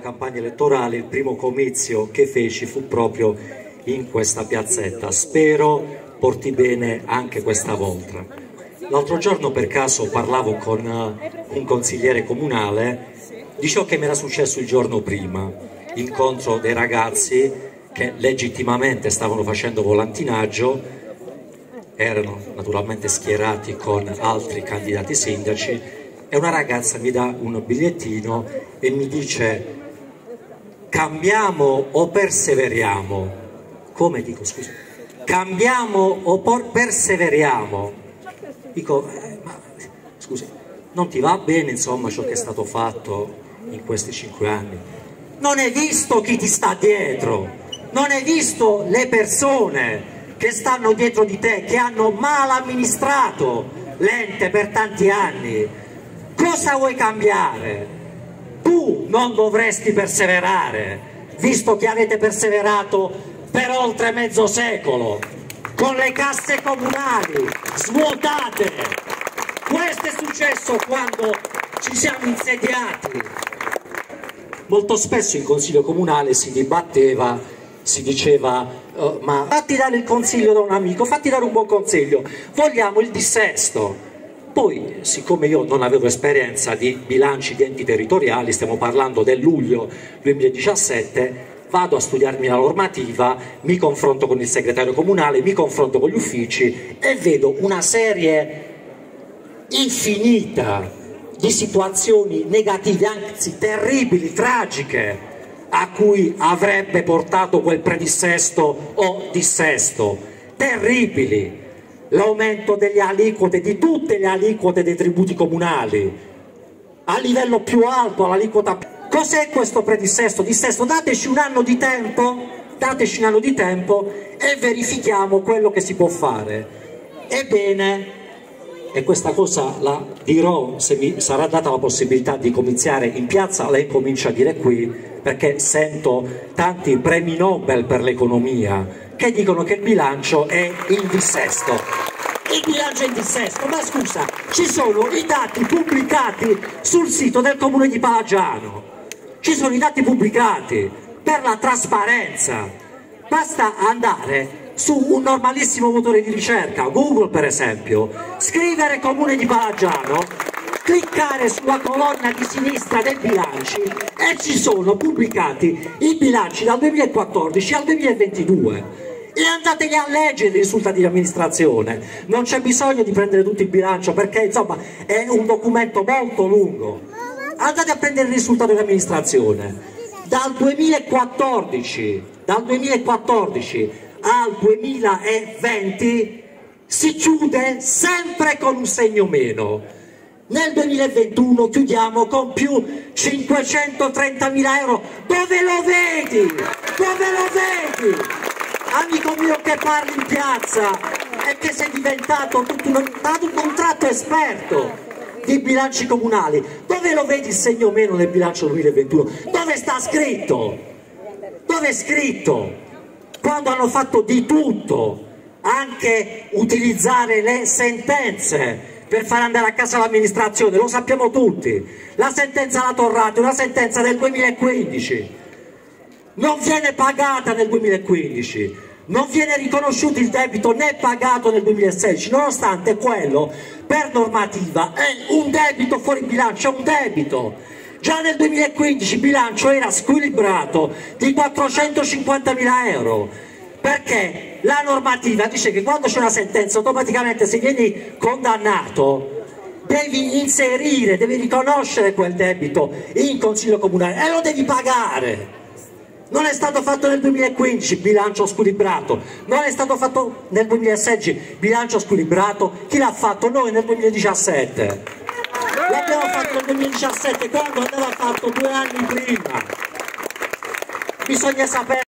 Campagna elettorale il primo comizio che feci fu proprio in questa piazzetta. Spero porti bene anche questa volta. L'altro giorno per caso parlavo con eh, un consigliere comunale di ciò che mi era successo il giorno prima, incontro dei ragazzi che legittimamente stavano facendo volantinaggio, erano naturalmente schierati con altri candidati sindaci e una ragazza mi dà un bigliettino e mi dice cambiamo o perseveriamo? Come dico, scusa? Cambiamo o perseveriamo? Dico, eh, ma scusi, non ti va bene insomma ciò che è stato fatto in questi cinque anni? Non hai visto chi ti sta dietro? Non hai visto le persone che stanno dietro di te, che hanno mal amministrato l'ente per tanti anni? Cosa vuoi cambiare? tu non dovresti perseverare, visto che avete perseverato per oltre mezzo secolo, con le casse comunali svuotate. Questo è successo quando ci siamo insediati. Molto spesso in consiglio comunale si dibatteva, si diceva uh, ma fatti dare il consiglio da un amico, fatti dare un buon consiglio, vogliamo il dissesto poi, siccome io non avevo esperienza di bilanci di enti territoriali, stiamo parlando del luglio 2017, vado a studiarmi la normativa, mi confronto con il segretario comunale, mi confronto con gli uffici e vedo una serie infinita di situazioni negative, anzi terribili, tragiche, a cui avrebbe portato quel predissesto o dissesto, terribili l'aumento delle aliquote, di tutte le aliquote dei tributi comunali, a livello più alto, all'aliquota... Cos'è questo predissesto? Dissesto, dateci un anno di tempo, dateci un anno di tempo e verifichiamo quello che si può fare. Ebbene, e questa cosa la dirò se mi sarà data la possibilità di cominciare in piazza, lei comincia a dire qui, perché sento tanti premi Nobel per l'economia che dicono che il bilancio è in dissesto. Il bilancio in dissesto, ma scusa, ci sono i dati pubblicati sul sito del comune di Palagiano, ci sono i dati pubblicati per la trasparenza, basta andare su un normalissimo motore di ricerca, Google per esempio, scrivere comune di Palagiano, cliccare sulla colonna di sinistra dei bilanci e ci sono pubblicati i bilanci dal 2014 al 2022 e andateli a leggere i risultati di amministrazione. Non c'è bisogno di prendere tutto il bilancio perché insomma è un documento molto lungo. Andate a prendere il risultato di amministrazione. Dal 2014 dal 2014 al 2020 si chiude sempre con un segno meno. Nel 2021 chiudiamo con più 530 mila euro. Dove lo vedi? dove lo vedi? Amico mio che parli in piazza e che sei diventato tutto un, un tratto esperto di bilanci comunali, dove lo vedi il segno meno nel bilancio 2021? Dove sta scritto? Dove è scritto? Quando hanno fatto di tutto, anche utilizzare le sentenze per far andare a casa l'amministrazione, lo sappiamo tutti. La sentenza alla Torrate, una sentenza del 2015 non viene pagata nel 2015, non viene riconosciuto il debito né pagato nel 2016, nonostante quello per normativa è un debito fuori bilancio, è un debito. Già nel 2015 il bilancio era squilibrato di 450 mila euro perché la normativa dice che quando c'è una sentenza automaticamente se vieni condannato devi inserire, devi riconoscere quel debito in consiglio comunale e lo devi pagare non è stato fatto nel 2015 bilancio squilibrato, non è stato fatto nel 2016 bilancio squilibrato, chi l'ha fatto? Noi nel 2017. L'abbiamo fatto nel 2017 quando andava fatto due anni prima. Bisogna sapere